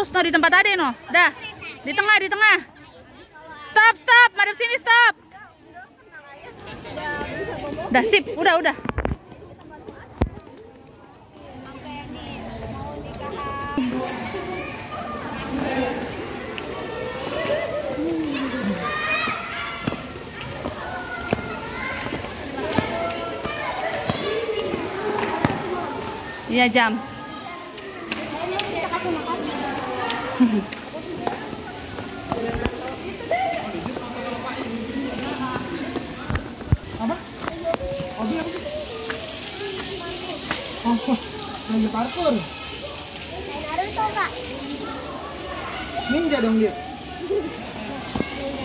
terus. No di tempat Ade no. Dah. Di tengah di tengah. Stop stop. Madep sini stop. Dah sip. Udah udah. Iya jam. Apa? Hobi apa sih? Oh, lagi parkur. Naruto kak. Ninja dong dia.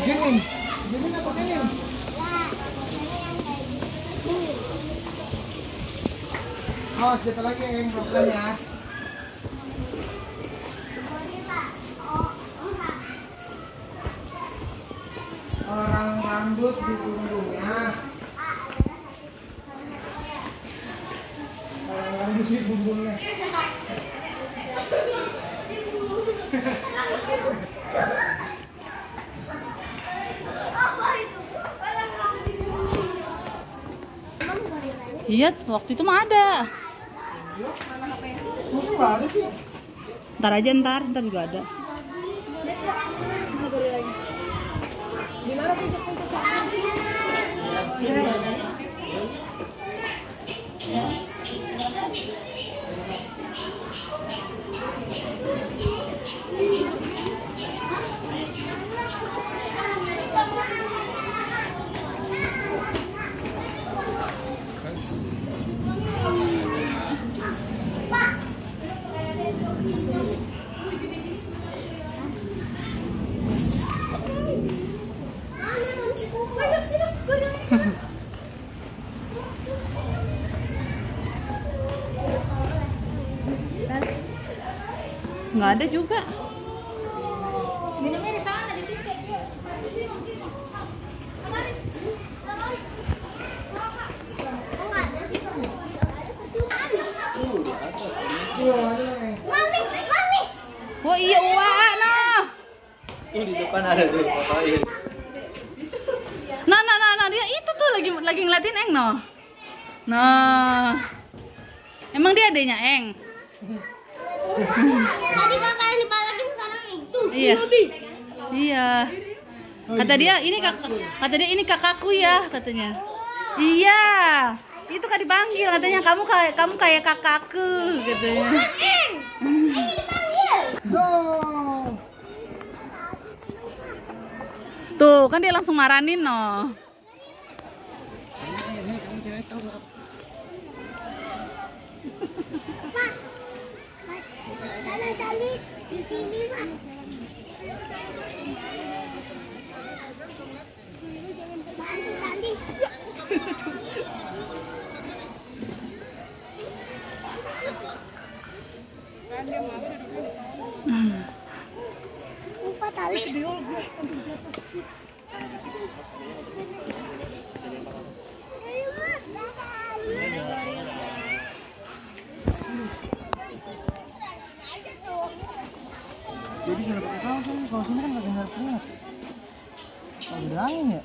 Genin. Genin apa genin? Oh, kita lagi yang pelan rambut di punggungnya. Rambut di punggungnya. Iya, waktu itu mah ada. Masa nggak ada sih? Ntar aja ntar, ntar juga ada. Thank you. Nggak ada juga. Minumnya di sana di situ. Iya, ada nih. Mami, mami. Oh iya, uwa, no. Tuh di depan ada tuh fotoin. Nah, nah, nah, nah, dia itu tuh lagi lagi ngeliatin Eng, no. Nah. Emang dia adanya Eng? Tadi kakak yang dibalakin sekarang itu. Iya. Iya. Kata dia ini kak, kata dia ini kakakku ya katanya. Iya. Itu kan dipanggil katanya kamu kayak kamu kayak kakakku katanya. Tuh, kan dia langsung maranin no. Tali di sini mas. Bantu tali. Lupa tali. Jadi kalau pakai kaos kan, kaos ini kan nggak keringat. Kalau ya.